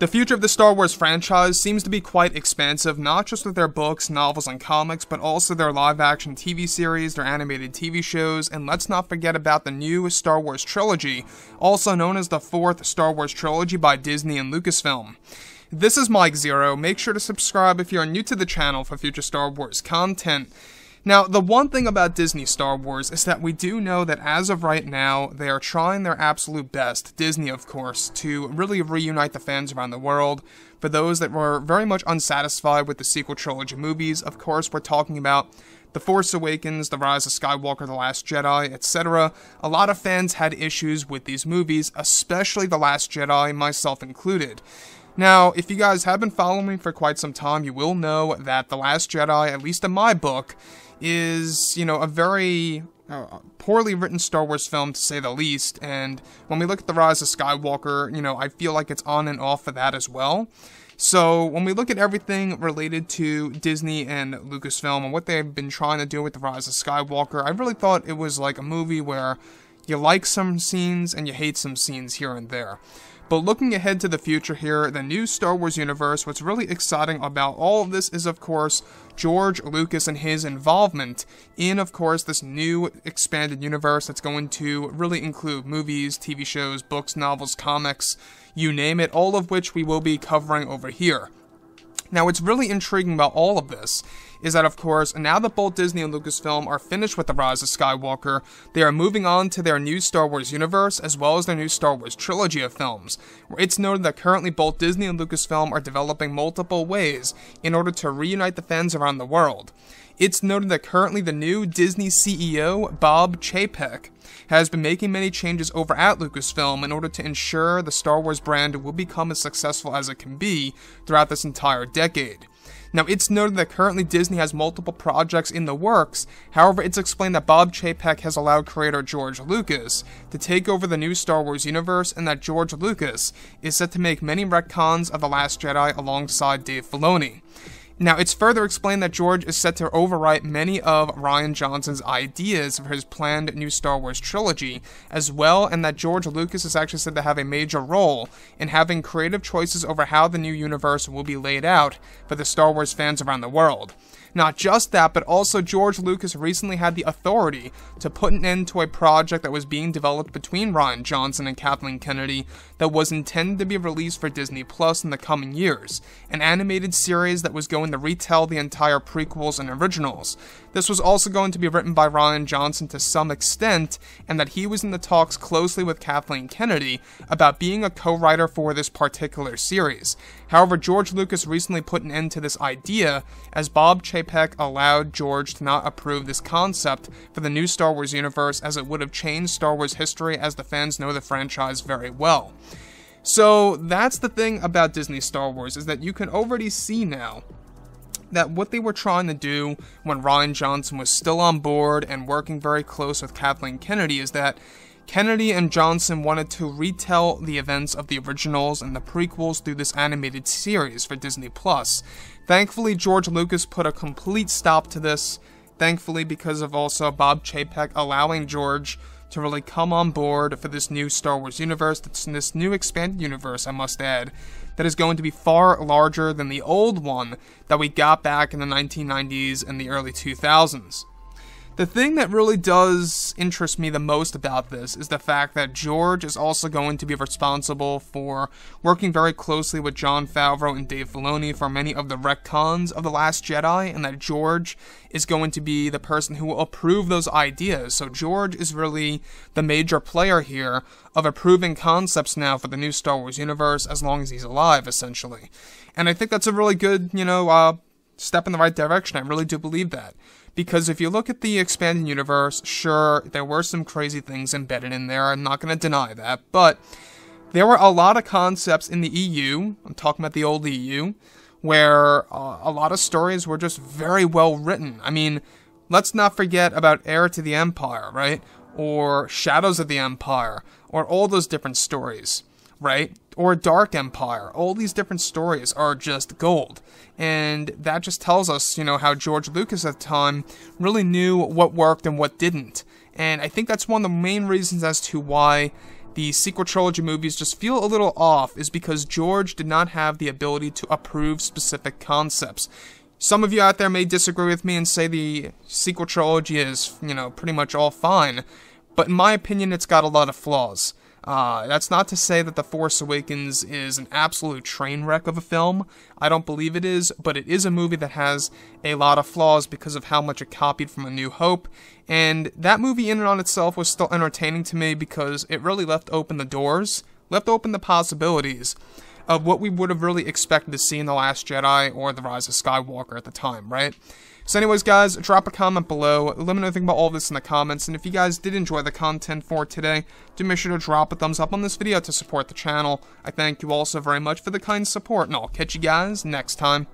The future of the Star Wars franchise seems to be quite expansive, not just with their books, novels, and comics, but also their live action TV series, their animated TV shows, and let's not forget about the new Star Wars trilogy, also known as the fourth Star Wars trilogy by Disney and Lucasfilm. This is Mike Zeroh. Make sure to subscribe if you're new to the channel for future Star Wars content. Now, the one thing about Disney Star Wars is that we do know that as of right now, they are trying their absolute best, Disney of course, to really reunite the fans around the world. For those that were very much unsatisfied with the sequel trilogy movies, of course, we're talking about The Force Awakens, The Rise of Skywalker, The Last Jedi, etc. A lot of fans had issues with these movies, especially The Last Jedi, myself included. Now, if you guys have been following me for quite some time, you will know that The Last Jedi, at least in my book, is, you know, a very uh, poorly written Star Wars film to say the least. And when we look at The Rise of Skywalker, you know, I feel like it's on and off of that as well. So when we look at everything related to Disney and Lucasfilm and what they've been trying to do with The Rise of Skywalker, I really thought it was like a movie where you like some scenes and you hate some scenes here and there. But looking ahead to the future here, the new Star Wars universe, what's really exciting about all of this is, of course, George Lucas and his involvement in, of course, this new expanded universe that's going to really include movies, TV shows, books, novels, comics, you name it, all of which we will be covering over here. Now, what's really intriguing about all of this is that, of course, now that both Disney and Lucasfilm are finished with The Rise of Skywalker, they are moving on to their new Star Wars universe as well as their new Star Wars trilogy of films, where it's noted that currently both Disney and Lucasfilm are developing multiple ways in order to reunite the fans around the world. It's noted that currently the new Disney CEO, Bob Chapek, has been making many changes over at Lucasfilm in order to ensure the Star Wars brand will become as successful as it can be throughout this entire decade. Now, it's noted that currently Disney has multiple projects in the works, however, it's explained that Bob Chapek has allowed creator George Lucas to take over the new Star Wars universe and that George Lucas is set to make many retcons of The Last Jedi alongside Dave Filoni. Now, it's further explained that George is set to overwrite many of Rian Johnson's ideas for his planned new Star Wars trilogy, as well, and that George Lucas is actually said to have a major role in having creative choices over how the new universe will be laid out for the Star Wars fans around the world. Not just that, but also George Lucas recently had the authority to put an end to a project that was being developed between Rian Johnson and Kathleen Kennedy that was intended to be released for Disney Plus in the coming years, an animated series that was going to retell the entire prequels and originals. This was also going to be written by Rian Johnson to some extent, and that he was in the talks closely with Kathleen Kennedy about being a co-writer for this particular series. However, George Lucas recently put an end to this idea as Bob Chapek allowed George to not approve this concept for the new Star Wars universe as it would have changed Star Wars history as the fans know the franchise very well. So that's the thing about Disney Star Wars is that you can already see now that what they were trying to do when Rian Johnson was still on board and working very close with Kathleen Kennedy is that Kennedy and Johnson wanted to retell the events of the originals and the prequels through this animated series for Disney Plus. Thankfully, George Lucas put a complete stop to this. Thankfully, because of also Bob Chapek allowing George to really come on board for this new Star Wars universe, this new expanded universe, I must add, that is going to be far larger than the old one that we got back in the 1990s and the early 2000s. The thing that really does interest me the most about this is the fact that George is also going to be responsible for working very closely with Jon Favreau and Dave Filoni for many of the retcons of The Last Jedi, and that George is going to be the person who will approve those ideas. So George is really the major player here of approving concepts now for the new Star Wars universe as long as he's alive, essentially. And I think that's a really good, you know, uh, step in the right direction. I really do believe that. Because if you look at the expanded universe, sure, there were some crazy things embedded in there, I'm not going to deny that, but there were a lot of concepts in the EU, I'm talking about the old EU, where uh, a lot of stories were just very well written. I mean, let's not forget about Heir to the Empire, right? Or Shadows of the Empire, or all those different stories right? Or Dark Empire. All these different stories are just gold. And that just tells us, you know, how George Lucas at the time really knew what worked and what didn't. And I think that's one of the main reasons as to why the sequel trilogy movies just feel a little off is because George did not have the ability to approve specific concepts. Some of you out there may disagree with me and say the sequel trilogy is, you know, pretty much all fine, but in my opinion, it's got a lot of flaws. Uh, that's not to say that The Force Awakens is an absolute train wreck of a film. I don't believe it is, but it is a movie that has a lot of flaws because of how much it copied from A New Hope. And that movie, in and on itself, was still entertaining to me because it really left open the doors, left open the possibilities of what we would have really expected to see in The Last Jedi or The Rise of Skywalker at the time, right? So anyways, guys, drop a comment below. Let me know think about all this in the comments. And if you guys did enjoy the content for today, do make sure to drop a thumbs up on this video to support the channel. I thank you all so very much for the kind support, and I'll catch you guys next time.